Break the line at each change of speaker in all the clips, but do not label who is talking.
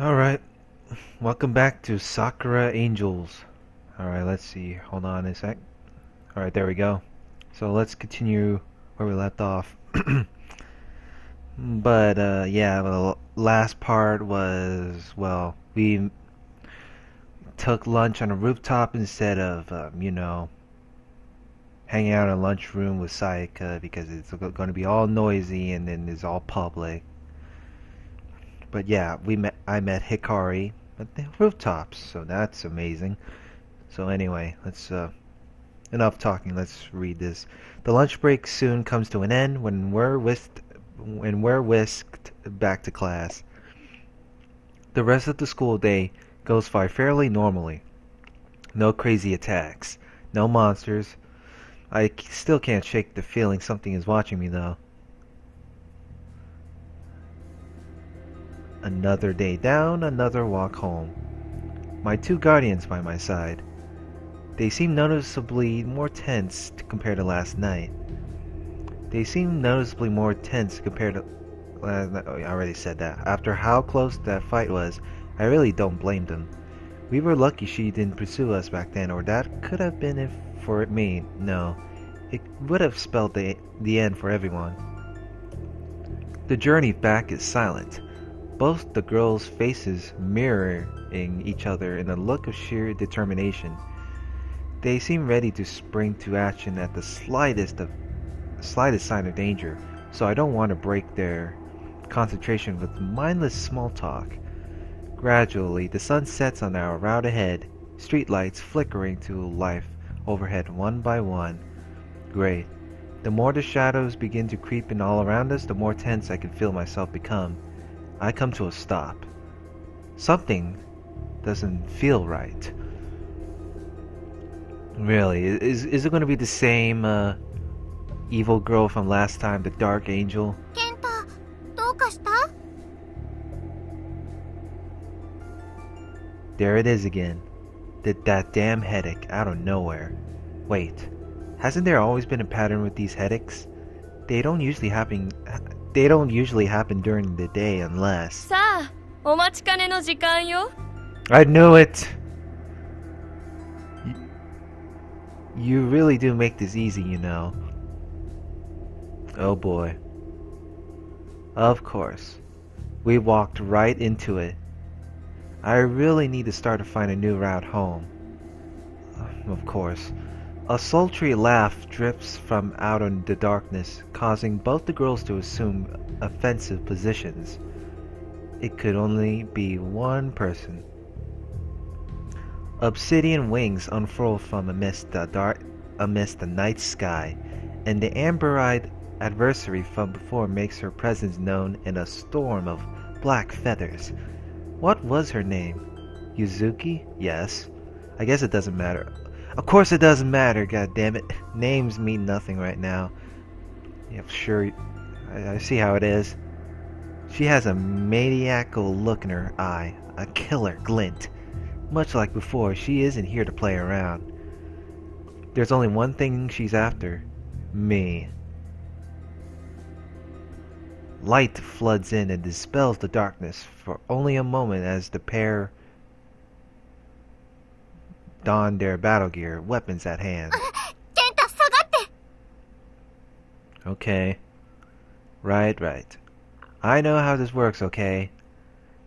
Alright, welcome back to Sakura Angels. Alright, let's see, hold on a sec. Alright, there we go. So let's continue where we left off. but, uh, yeah, the last part was, well, we took lunch on a rooftop instead of, um, you know, hanging out in a lunchroom with Sayaka because it's going to be all noisy and then it's all public. But yeah, we met. I met Hikari at the rooftops, so that's amazing. So anyway, let's uh, enough talking. Let's read this. The lunch break soon comes to an end when we're whisked when we're whisked back to class. The rest of the school day goes by fairly normally. No crazy attacks, no monsters. I still can't shake the feeling something is watching me though. Another day down, another walk home. My two guardians by my side. They seem noticeably more tense compared to last night. They seem noticeably more tense compared to... Uh, I already said that. After how close that fight was, I really don't blame them. We were lucky she didn't pursue us back then, or that could have been it for me. No, it would have spelled the, the end for everyone. The journey back is silent both the girls' faces mirroring each other in a look of sheer determination. They seem ready to spring to action at the slightest of slightest sign of danger, so I don't want to break their concentration with mindless small talk. Gradually, the sun sets on our route ahead, streetlights flickering to life overhead one by one. Great. The more the shadows begin to creep in all around us, the more tense I can feel myself become. I come to a stop. Something doesn't feel right. Really, is is it going to be the same uh, evil girl from last time, the Dark Angel?
Kenta, どうかした
There it is again. The, that damn headache out of nowhere. Wait, hasn't there always been a pattern with these headaches? They don't usually happen they don't usually happen during the day unless.
さあ、お待ちかねの時間よ。
I knew it! You, you really do make this easy, you know. Oh boy. Of course. We walked right into it. I really need to start to find a new route home. Of course. A sultry laugh drifts from out in the darkness, causing both the girls to assume offensive positions. It could only be one person. Obsidian wings unfurl from amidst the dark, amidst the night sky, and the amber-eyed adversary from before makes her presence known in a storm of black feathers. What was her name? Yuzuki? Yes. I guess it doesn't matter. Of course it doesn't matter, god damn it. Names mean nothing right now. Yeah, sure, I, I see how it is. She has a maniacal look in her eye, a killer glint. Much like before, she isn't here to play around. There's only one thing she's after. Me. Light floods in and dispels the darkness for only a moment as the pair don their battle gear, weapons at hand. Okay. Right, right. I know how this works, okay?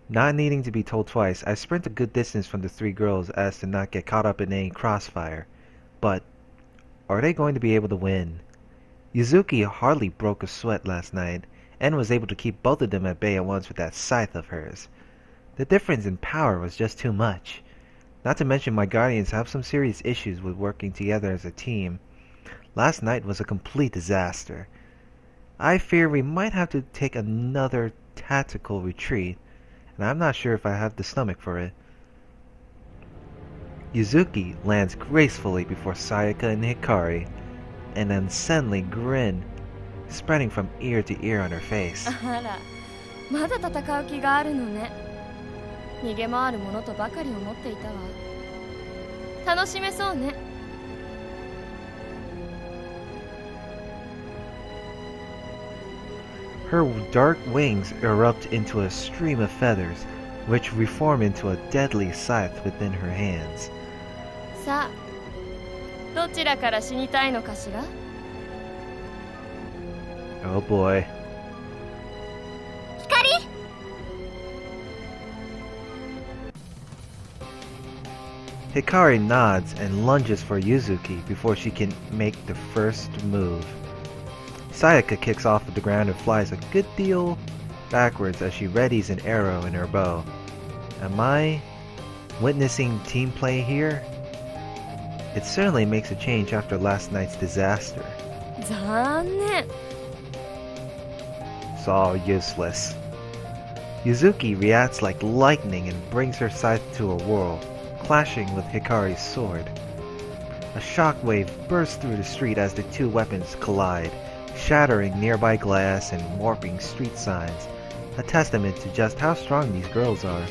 Not needing to be told twice, I sprint a good distance from the three girls as to not get caught up in any crossfire. But, are they going to be able to win? Yuzuki hardly broke a sweat last night, and was able to keep both of them at bay at once with that scythe of hers. The difference in power was just too much. Not to mention my guardians have some serious issues with working together as a team. Last night was a complete disaster. I fear we might have to take another tactical retreat, and I'm not sure if I have the stomach for it. Yuzuki lands gracefully before Sayaka and Hikari, an unseemly grin spreading from ear to ear on her face.
逃げ回るものとばかり思っていたわ楽しめそうね
Her dark wings erupt into a stream of feathers, which reform into a deadly scythe within her hands.
さあどちらから死にたいのかしら
Oh boy. Hikari nods and lunges for Yuzuki before she can make the first move. Sayaka kicks off of the ground and flies a good deal backwards as she readies an arrow in her bow. Am I witnessing team play here? It certainly makes a change after last night's disaster. It's all useless. Yuzuki reacts like lightning and brings her scythe to a whirl, clashing with Hikari's sword. A shockwave bursts through the street as the two weapons collide, shattering nearby glass and warping street signs, a testament to just how strong these girls are.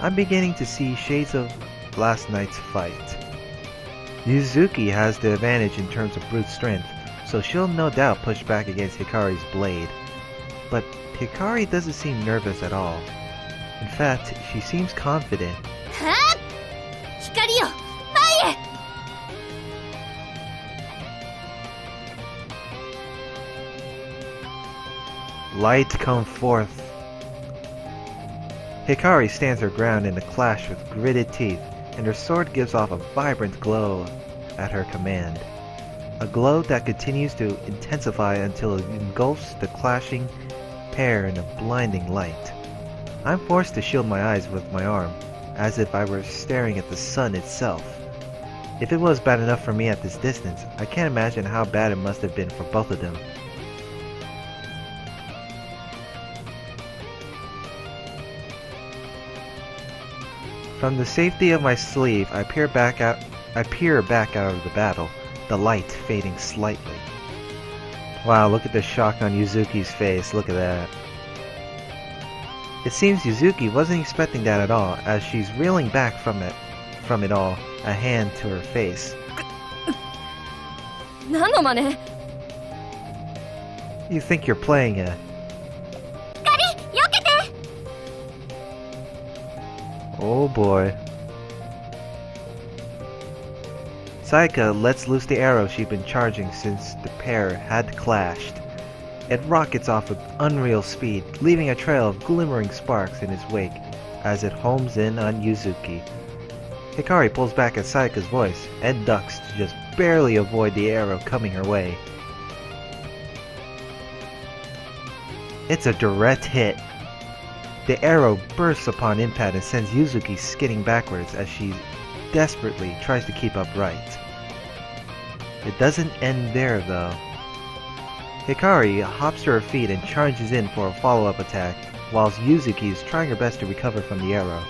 I'm beginning to see shades of last night's fight. Yuzuki has the advantage in terms of brute strength, so she'll no doubt push back against Hikari's blade. But Hikari doesn't seem nervous at all. In fact, she seems confident. Light come forth. Hikari stands her ground in a clash with gritted teeth, and her sword gives off a vibrant glow at her command. A glow that continues to intensify until it engulfs the clashing pair in a blinding light. I'm forced to shield my eyes with my arm, as if I were staring at the sun itself. If it was bad enough for me at this distance, I can't imagine how bad it must have been for both of them. From the safety of my sleeve, I peer back out I peer back out of the battle, the light fading slightly. Wow, look at the shock on Yuzuki's face, look at that. It seems Yuzuki wasn't expecting that at all, as she's reeling back from it from it all, a hand to her face. You think you're playing a Oh boy. Sayaka lets loose the arrow she'd been charging since the pair had clashed. It rockets off with unreal speed, leaving a trail of glimmering sparks in its wake as it homes in on Yuzuki. Hikari pulls back at Sayaka's voice and ducks to just barely avoid the arrow coming her way. It's a direct hit, the arrow bursts upon impact and sends Yuzuki skidding backwards as she desperately tries to keep upright. It doesn't end there though. Hikari hops to her feet and charges in for a follow-up attack, whilst Yuzuki is trying her best to recover from the arrow.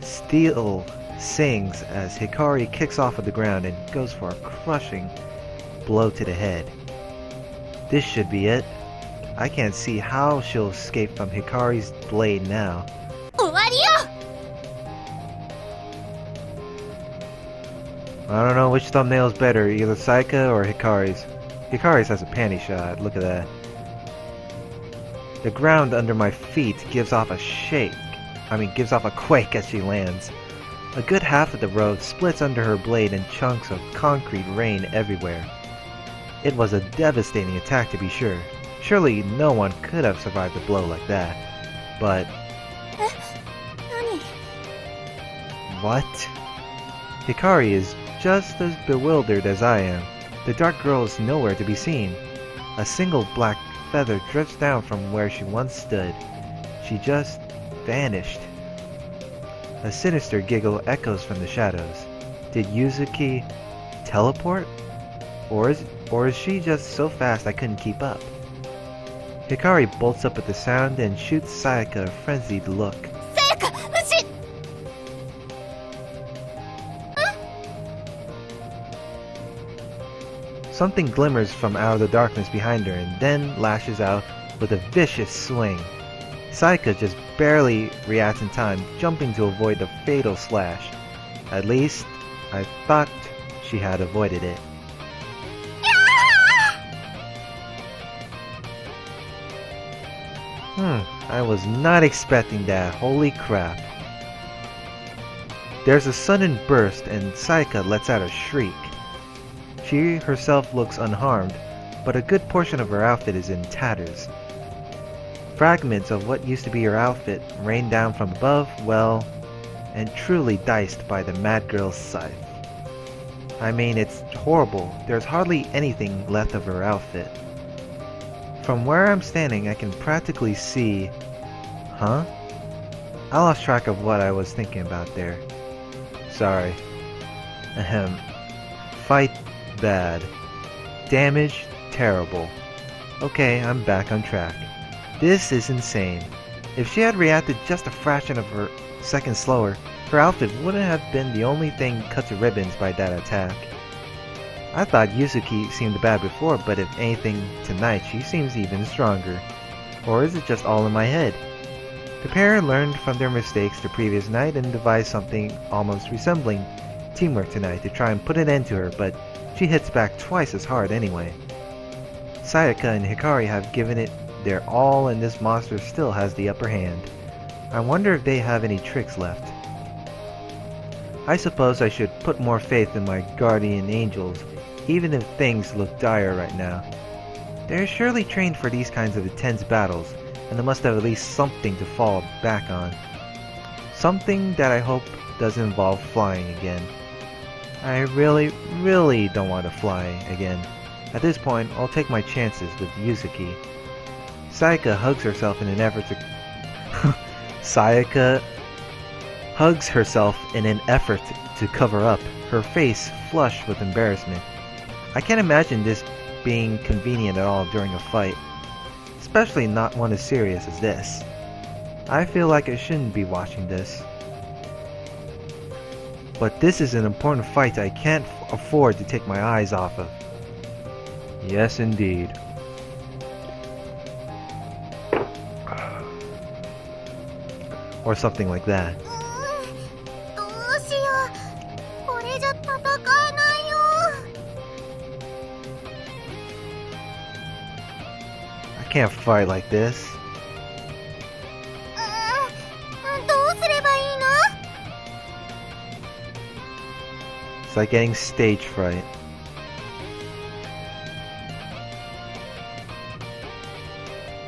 Steel sings as Hikari kicks off of the ground and goes for a crushing blow to the head. This should be it. I can't see how she'll escape from Hikari's blade now. I don't know which thumbnail is better, either Sayaka or Hikari's. Hikari's has a panty shot, look at that. The ground under my feet gives off a shake, I mean gives off a quake as she lands. A good half of the road splits under her blade and chunks of concrete rain everywhere. It was a devastating attack to be sure. Surely no one could have survived a blow like that. But What? Hikari is just as bewildered as I am. The dark girl is nowhere to be seen. A single black feather drifts down from where she once stood. She just vanished. A sinister giggle echoes from the shadows. Did Yuzuki teleport? Or is, or is she just so fast I couldn't keep up? Hikari bolts up at the sound and shoots Sayaka a frenzied look.
Sayaka! She... Huh?
Something glimmers from out of the darkness behind her and then lashes out with a vicious swing. Sayaka just barely reacts in time, jumping to avoid the fatal slash. At least, I thought she had avoided it. I was not expecting that. Holy crap. There's a sudden burst and Sayaka lets out a shriek. She herself looks unharmed, but a good portion of her outfit is in tatters. Fragments of what used to be her outfit rain down from above, well, and truly diced by the mad girl's scythe. I mean, it's horrible. There's hardly anything left of her outfit. From where I'm standing, I can practically see... Huh? I lost track of what I was thinking about there. Sorry. Ahem. Fight bad. Damage terrible. Okay, I'm back on track. This is insane. If she had reacted just a fraction of her second slower, her outfit wouldn't have been the only thing cut to ribbons by that attack. I thought Yuzuki seemed bad before, but if anything, tonight she seems even stronger. Or is it just all in my head? The pair learned from their mistakes the previous night and devised something almost resembling teamwork tonight to try and put an end to her, but she hits back twice as hard anyway. Sayaka and Hikari have given it their all and this monster still has the upper hand. I wonder if they have any tricks left. I suppose I should put more faith in my guardian angels, even if things look dire right now. They're surely trained for these kinds of intense battles, and they must have at least something to fall back on. Something that I hope doesn't involve flying again. I really, really don't want to fly again. At this point, I'll take my chances with Yuzuki. Sayaka hugs herself in an effort to... Sayaka hugs herself in an effort to cover up, her face flushed with embarrassment. I can't imagine this being convenient at all during a fight, especially not one as serious as this. I feel like I shouldn't be watching this. But this is an important fight I can't afford to take my eyes off of. Yes, indeed. Or something like that. can't fight like this.
うーどうすればいいの
It's like getting stage fright.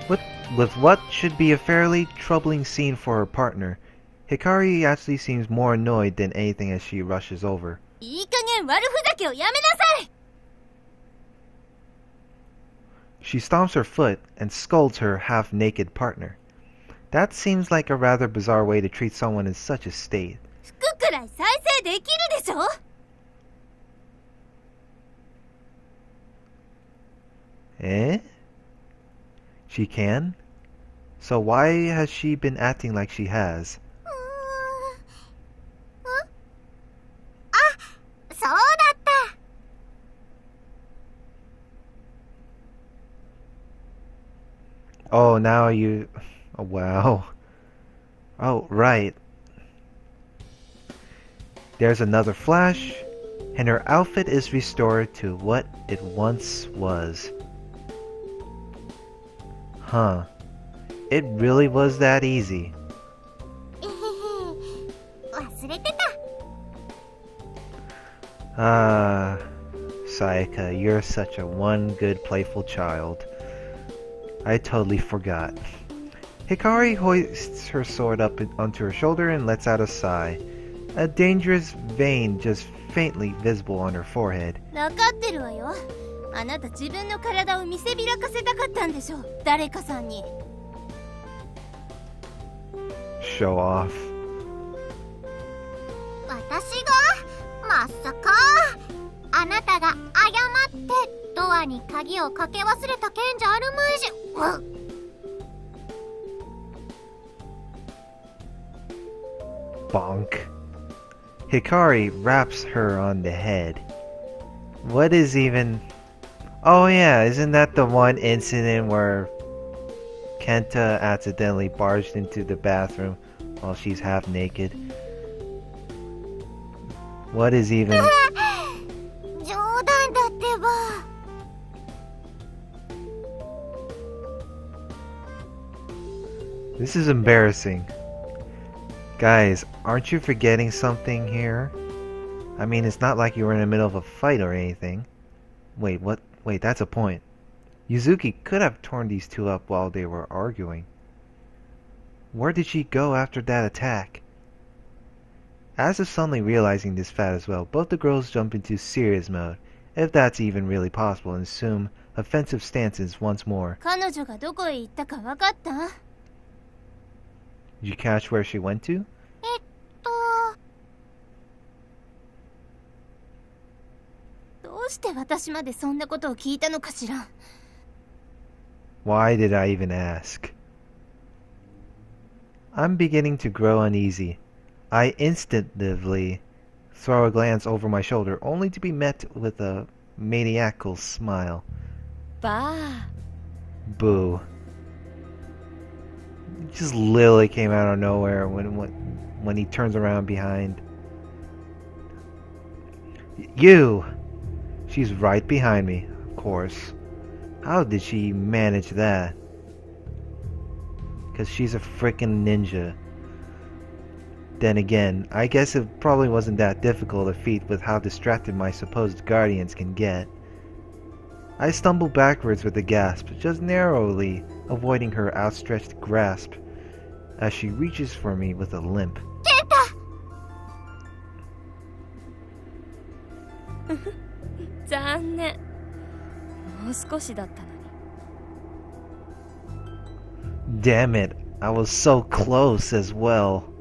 With, with what should be a fairly troubling scene for her partner, Hikari actually seems more annoyed than anything as she rushes over.
いい加減悪ふざけをやめなさい
She stomps her foot and scolds her half-naked partner. That seems like a rather bizarre way to treat someone in such a state. Eh? She can? So why has she been acting like she has? Oh, now you... Oh, wow. Oh, right. There's another flash, and her outfit is restored to what it once was. Huh. It really was that easy. Ah, Sayaka, you're such a one good playful child. I totally forgot. Hikari hoists her sword up onto her shoulder and lets out a sigh. A dangerous vein just faintly visible on her forehead.
分かってるわよあなた自分の体を見せびらかせたかったんでしょ誰かさんに
Show off.
私がまさかあなたが謝ってドアに鍵をかけ忘れた件じゃあるまいじゃ
Bonk. Hikari raps her on the head. What is even. Oh, yeah, isn't that the one incident where Kenta accidentally barged into the bathroom while she's half naked? What is even. This is embarrassing. Guys, aren't you forgetting something here? I mean, it's not like you were in the middle of a fight or anything. Wait, what? Wait, that's a point. Yuzuki could have torn these two up while they were arguing. Where did she go after that attack? As if suddenly realizing this fact as well, both the girls jump into serious mode, if that's even really possible, and assume offensive stances once more.
彼女がどこへ行ったか分かった
Did you catch where she went to? Why did I even ask? I'm beginning to grow uneasy. I instinctively throw a glance over my shoulder, only to be met with a maniacal smile.
Bah.
Boo. Just literally came out of nowhere when when when he turns around behind. You. She's right behind me, of course. How did she manage that? Cause she's a freaking ninja. Then again, I guess it probably wasn't that difficult a feat with how distracted my supposed guardians can get. I stumble backwards with a gasp, just narrowly avoiding her outstretched grasp as she reaches for me with a limp. Damn it, I was so close as well.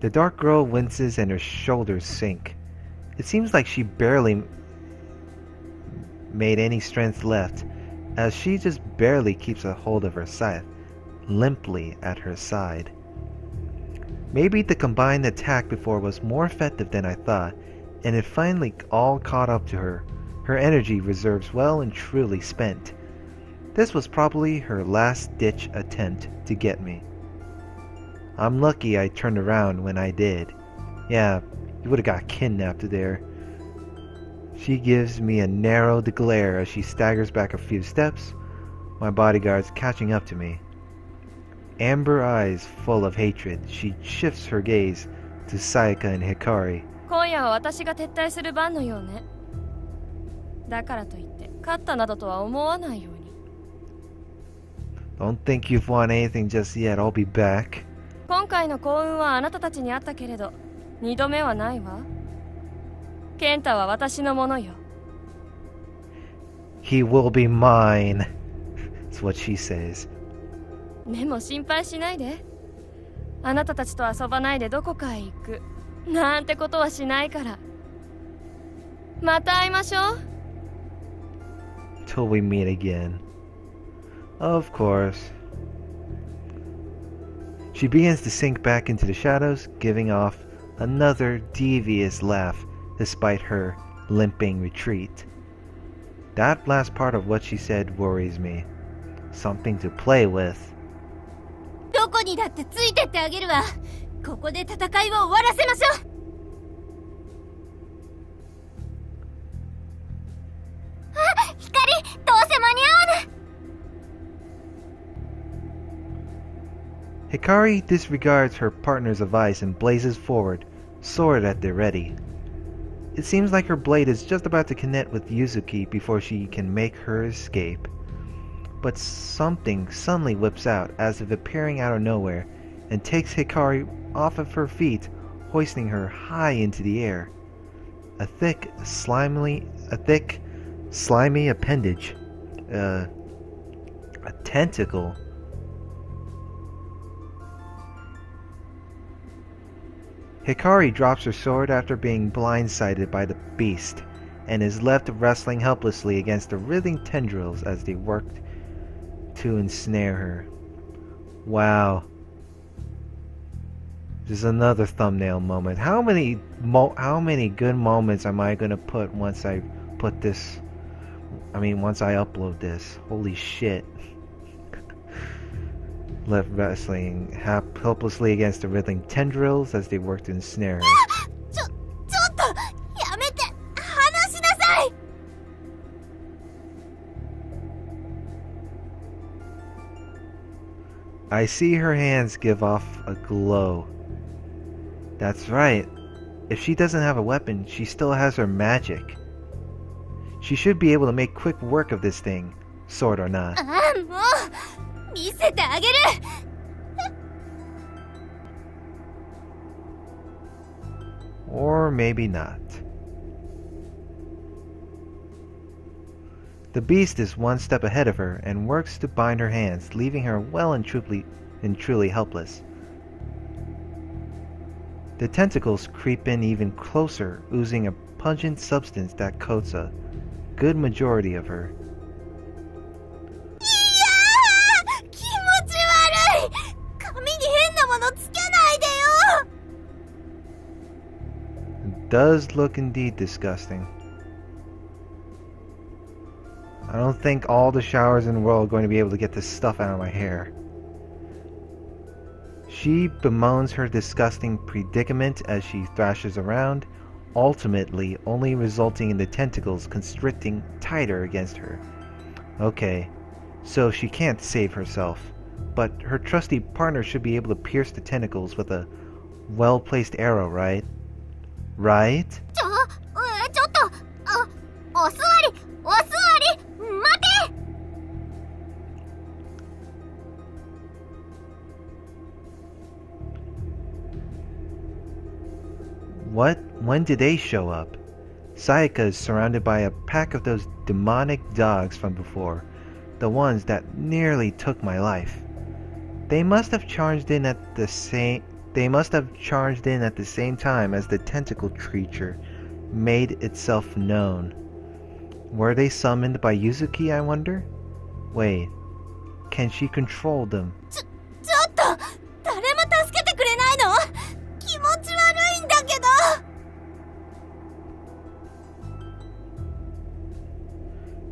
The dark girl winces and her shoulders sink. It seems like she barely made any strength left as she just barely keeps a hold of her scythe, limply at her side. Maybe the combined attack before was more effective than I thought, and it finally all caught up to her, her energy reserves well and truly spent. This was probably her last ditch attempt to get me. I'm lucky I turned around when I did. Yeah, you would have got kidnapped there. She gives me a narrowed glare as she staggers back a few steps, my bodyguards catching up to me. Amber eyes full of hatred, she shifts her gaze to Sayaka and Hikari.
今夜は私が撤退する番のようねだからといって勝ったなどとは思わないように
Don't think you've won anything just yet, I'll be back.
今回の幸運はあなたたちにあったけれど二度目はないわ ケンタは私のものよ
He will be mine. That's what she says.
でも心配しないであなたたちと遊ばないでどこかへ行くなんてことはしないからまた会いましょう
Till we meet again. Of course. She begins to sink back into the shadows, giving off another devious laugh despite her limping retreat. That last part of what she said worries me. Something to play with.
どこにだってついてってあげるわここで戦いを終わらせましょうあ光どうせ間に合わぬ
Hikari disregards her partner's advice and blazes forward, sword at the ready. It seems like her blade is just about to connect with Yuzuki before she can make her escape. But something suddenly whips out as if appearing out of nowhere and takes Hikari off of her feet, hoisting her high into the air. A thick, slimy, a thick, slimy appendage, uh, a tentacle Hikari drops her sword after being blindsided by the beast and is left wrestling helplessly against the writhing tendrils as they worked to ensnare her. Wow. This is another thumbnail moment. How many mo- how many good moments am I going to put once I put this I mean once I upload this. Holy shit left wrestling helplessly against the wriggling tendrils as they worked to ensnare her. I see her hands give off a glow. That's right. If she doesn't have a weapon, she still has her magic. She should be able to make quick work of this thing, sword or not.
ああもう見せてあげる
Or maybe not. The beast is one step ahead of her and works to bind her hands, leaving her well and truly, and truly helpless. The tentacles creep in even closer, oozing a pungent substance that coats a good majority of her. Does look indeed disgusting. I don't think all the showers in the world are going to be able to get this stuff out of my hair. She bemoans her disgusting predicament as she thrashes around, ultimately only resulting in the tentacles constricting tighter against her. Okay, so she can't save herself, but her trusty partner should be able to pierce the tentacles with a well placed arrow, right? Right?
ちょえちょっとあお座りお座り待て
What? When did they show up? Sayaka is surrounded by a pack of those demonic dogs from before, the ones that nearly took my life. They must have charged in at the same they must have charged in at the same time as the tentacle creature made itself known. Were they summoned by Yuzuki, I wonder? Wait, can she control them?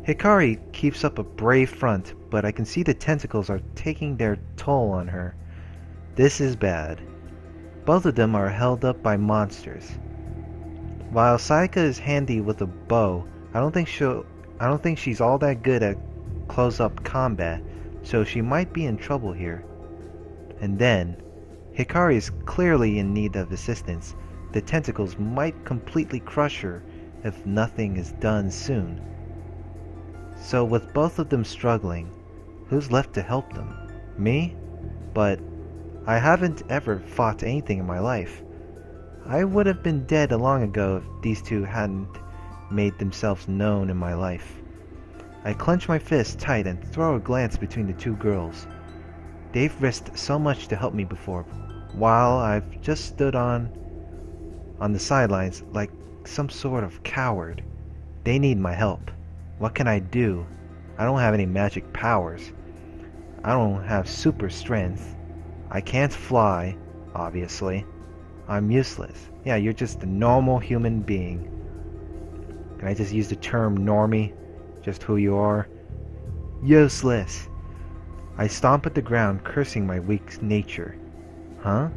Hikari keeps up a brave front, but I can see the tentacles are taking their toll on her. This is bad. Both of them are held up by monsters. While Sayaka is handy with a bow, I don't think she'll I don't think she's all that good at close-up combat, so she might be in trouble here. And then, Hikari is clearly in need of assistance. The tentacles might completely crush her if nothing is done soon. So with both of them struggling, who's left to help them? Me? But I haven't ever fought anything in my life. I would have been dead a long ago if these two hadn't made themselves known in my life. I clench my fist tight and throw a glance between the two girls. They've risked so much to help me before, while I've just stood on on the sidelines like some sort of coward. They need my help. What can I do? I don't have any magic powers. I don't have super strength. I can't fly, obviously. I'm useless. Yeah, you're just a normal human being. Can I just use the term normie? Just who you are? Useless. I stomp at the ground, cursing my weak nature. Huh?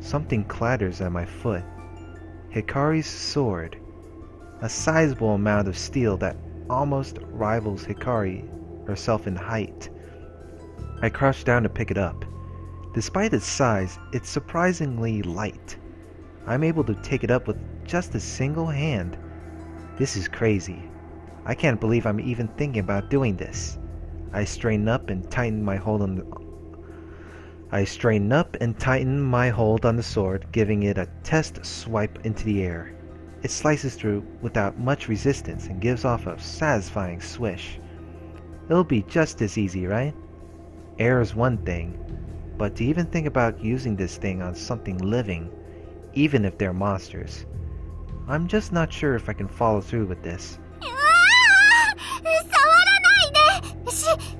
Something clatters at my foot. Hikari's sword. A sizable amount of steel that almost rivals Hikari herself in height. I crouch down to pick it up. Despite its size, it's surprisingly light. I'm able to take it up with just a single hand. This is crazy. I can't believe I'm even thinking about doing this. I straighten up and tighten my hold on the I straighten up and tighten my hold on the sword, giving it a test swipe into the air. It slices through without much resistance and gives off a satisfying swish. It'll be just as easy, right? Air is one thing, but to even think about using this thing on something living, even if they're monsters, I'm just not sure if I can follow through with this.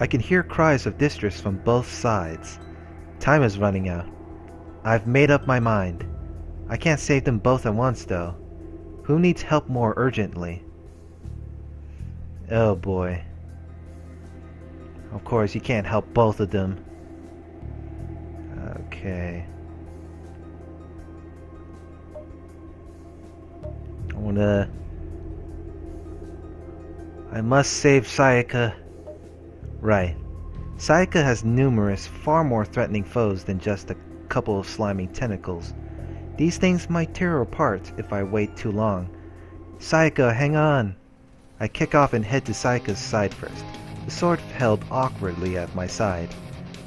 I can hear cries of distress from both sides. Time is running out. I've made up my mind. I can't save them both at once, though. Who needs help more urgently? Oh boy. Of course, you can't help both of them. Okay. I wanna... I must save Sayaka. Right. Sayaka has numerous, far more threatening foes than just a couple of slimy tentacles. These things might tear her apart if I wait too long. Sayaka, hang on! I kick off and head to Sayaka's side first, the sword held awkwardly at my side.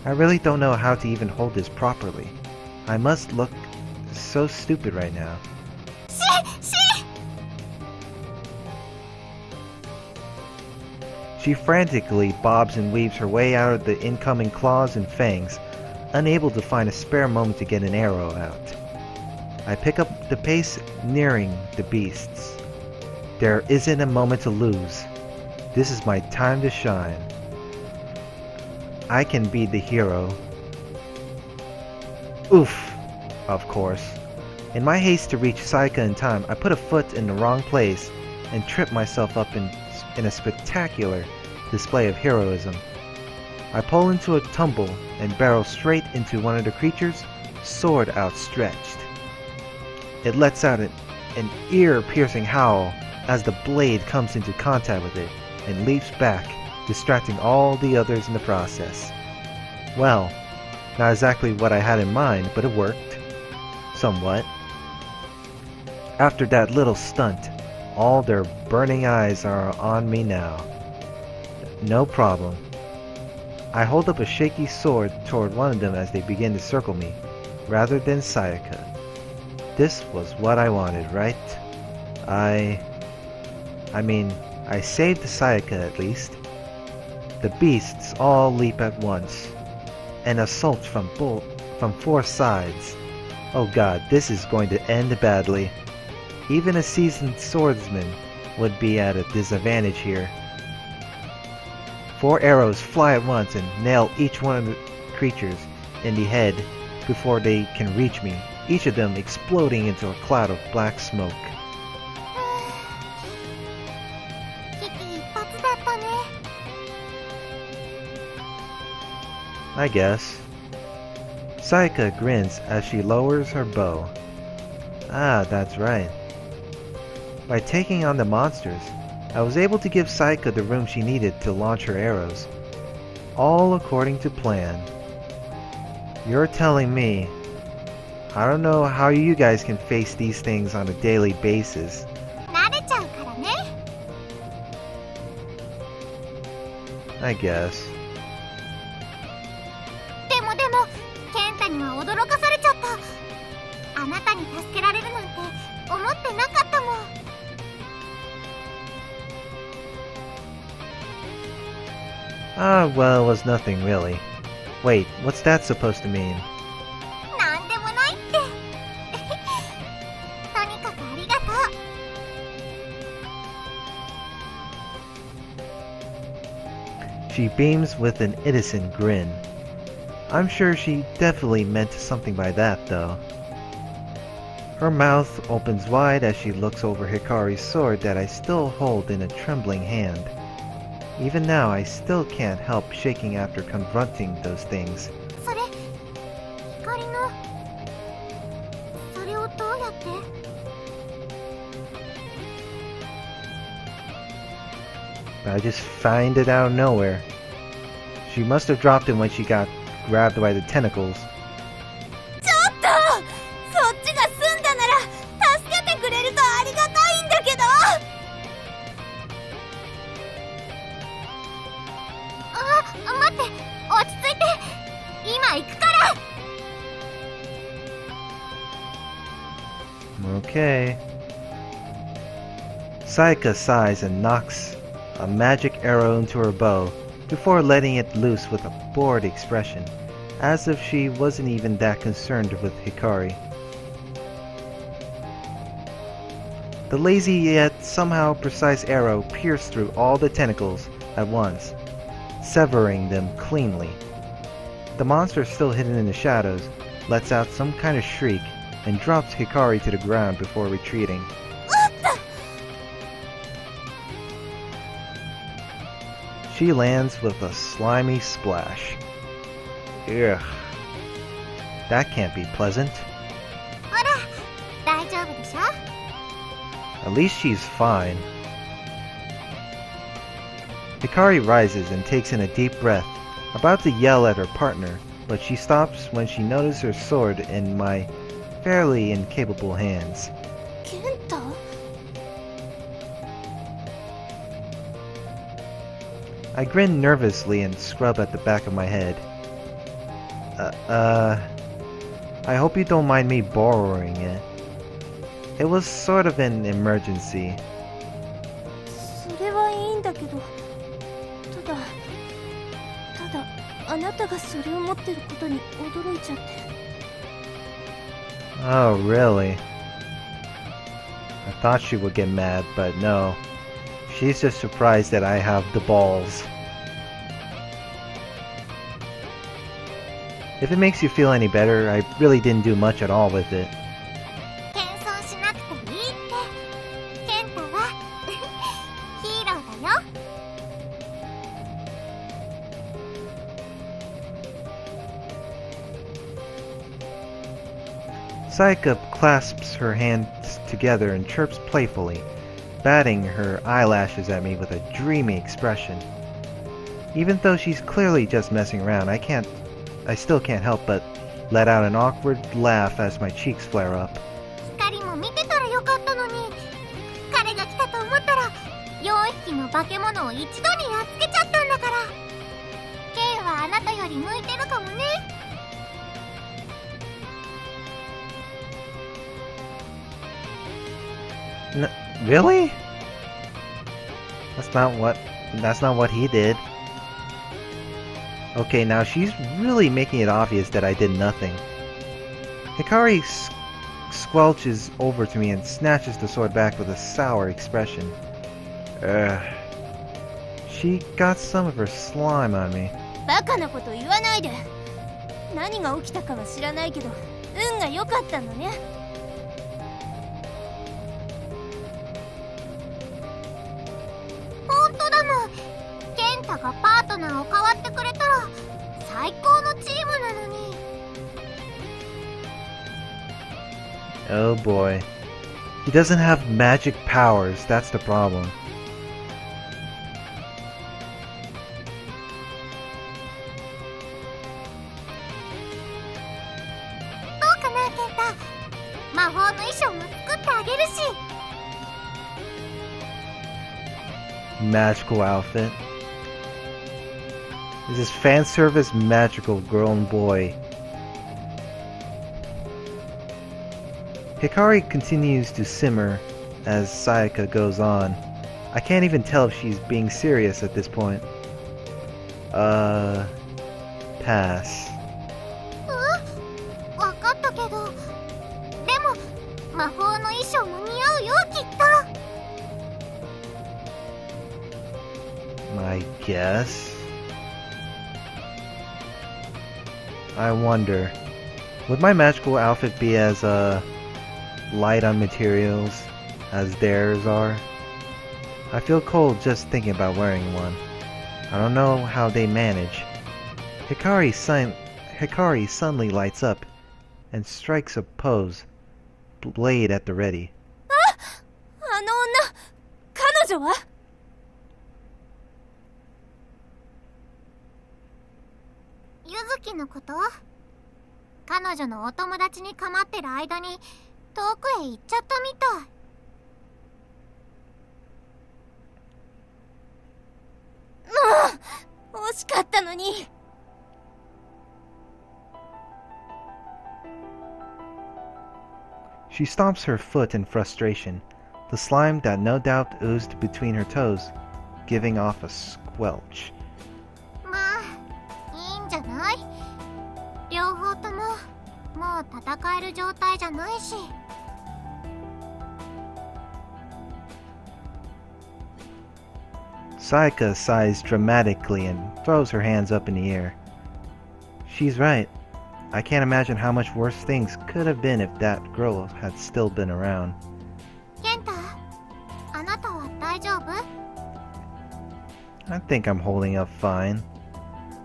I really don't know how to even hold this properly. I must look so stupid right now. She frantically bobs and weaves her way out of the incoming claws and fangs, unable to find a spare moment to get an arrow out. I pick up the pace, nearing the beasts. There isn't a moment to lose. This is my time to shine. I can be the hero. Oof, of course. In my haste to reach Sayaka in time, I put a foot in the wrong place and trip myself up in, in a spectacular display of heroism. I pull into a tumble and barrel straight into one of the creatures, sword outstretched. It lets out an, an ear-piercing howl as the blade comes into contact with it and leaps back, distracting all the others in the process. Well, not exactly what I had in mind, but it worked. Somewhat. After that little stunt, all their burning eyes are on me now. No problem. I hold up a shaky sword toward one of them as they begin to circle me, rather than Sayaka. This was what I wanted, right? I... I mean, I saved Sayaka at least. The beasts all leap at once. An assault from, from four sides. Oh god, this is going to end badly. Even a seasoned swordsman would be at a disadvantage here. Four arrows fly at once and nail each one of the creatures in the head before they can reach me, each of them exploding into a cloud of black smoke. I guess. Sayaka grins as she lowers her bow. Ah, that's right. By taking on the monsters, I was able to give Sayaka the room she needed to launch her arrows. All according to plan. You're telling me. I don't know how you guys can face these things on a daily basis. I guess. Ah, well, it was nothing, really. Wait, what's that supposed to mean? She beams with an innocent grin. I'm sure she definitely meant something by that, though. Her mouth opens wide as she looks over Hikari's sword that I still hold in a trembling hand. Even now, I still can't help shaking after confronting those things.
But
I just find it out of nowhere. She must have dropped him when she got grabbed by the tentacles. Okay. Sayaka sighs and knocks a magic arrow into her bow before letting it loose with a bored expression, as if she wasn't even that concerned with Hikari. The lazy yet somehow precise arrow pierced through all the tentacles at once, severing them cleanly. The monster, still hidden in the shadows, lets out some kind of shriek and dropped Hikari to the ground before retreating. She lands with a slimy splash. Ugh. That can't be pleasant. At least she's fine. Hikari rises and takes in a deep breath, about to yell at her partner, but she stops when she notices her sword in my fairly incapable hands.
ケンタ
I grin nervously and scrub at the back of my head. Uh, uh, I hope you don't mind me borrowing it. It was sort of an emergency.
それはいいんだけどただただあなたがそれを持ってることに驚いちゃって
Oh, really? I thought she would get mad, but no. She's just surprised that I have the balls. If it makes you feel any better, I really didn't do much at all with it. Sayaka clasps her hands together and chirps playfully, batting her eyelashes at me with a dreamy expression. Even though she's clearly just messing around, I can't I still can't help but let out an awkward laugh as my cheeks flare up. really? That's not what that's not what he did. Okay, now she's really making it obvious that I did nothing. Hikari s- squelches over to me and snatches the sword back with a sour expression. Ugh. She got some of her slime on me.
バカなこと言わないで何が起きたかは知らないけど運が良かったのね
Oh boy. He doesn't have magic powers, that's the problem. Magical outfit. This is fan service magical girl and boy. Hikari continues to simmer as Sayaka goes on. I can't even tell if she's being serious at this point. Uh, pass.
うん分かったけどでも魔法の衣装も似合うよきっと
I guess. I wonder, would my magical outfit be as uh, light on materials as theirs are? I feel cold just thinking about wearing one. I don't know how they manage. Hikari, sun- Hikari suddenly lights up and strikes a pose, blade at the ready.
あの女彼女は
ゆずきのこと彼女のお友達に構ってる間に 遠くへ行っちゃったみたい
惜しかったのに
She stomps her foot in frustration, the slime that no doubt oozed between her toes, giving off a squelch.
まあいいんじゃない両方とももう戦える状態じゃないし
Sayaka sighs dramatically and throws her hands up in the air. She's right. I can't imagine how much worse things could have been if that girl had still been around.
Kenta,
I think I'm holding up fine.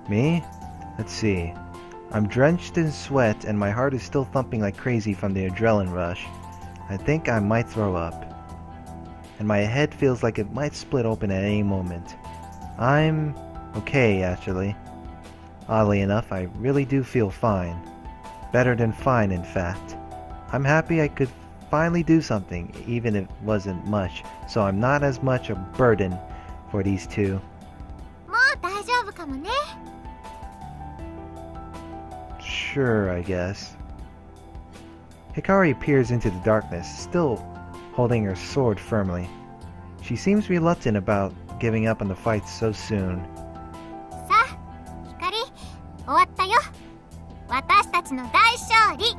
Me? Let's see. I'm drenched in sweat and my heart is still thumping like crazy from the adrenaline rush. I think I might throw up and my head feels like it might split open at any moment. I'm okay, actually. Oddly enough, I really do feel fine. Better than fine, in fact. I'm happy I could finally do something, even if it wasn't much, so I'm not as much a burden for these two. Sure, I guess. Hikari peers into the darkness, still holding her sword firmly. She seems reluctant about giving up on the fight so soon.
さあ光終わったよ私たちの大勝利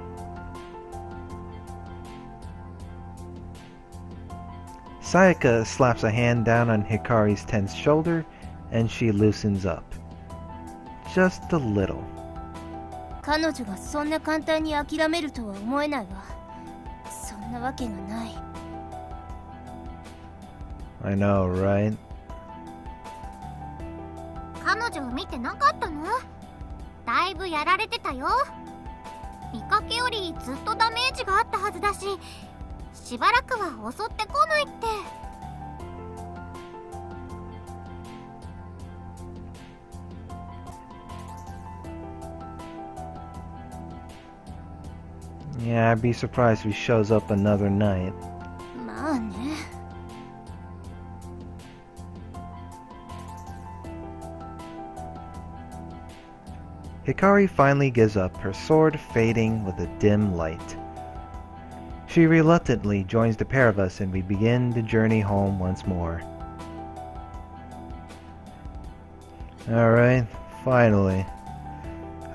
Sayaka slaps a hand down on Hikari's tense shoulder, and she loosens up. Just a little.
彼女がそんな簡単に諦めるとは思えないわそんなわけがない
I know, right?
彼女を見てなかったのだいぶやられてたよ見かけよりずっとダメージがあったはずだししばらくは襲ってこないって
Yeah, I'd be surprised if he shows up another night. Hikari finally gives up, her sword fading with a dim light. She reluctantly joins the pair of us and we begin the journey home once more. Alright, finally.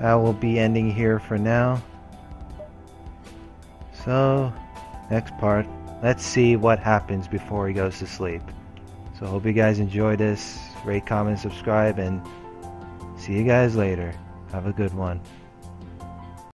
I will be ending here for now. So, next part, let's see what happens before he goes to sleep. So hope you guys enjoy this. Rate, comment, subscribe, and see you guys later. Have a good one.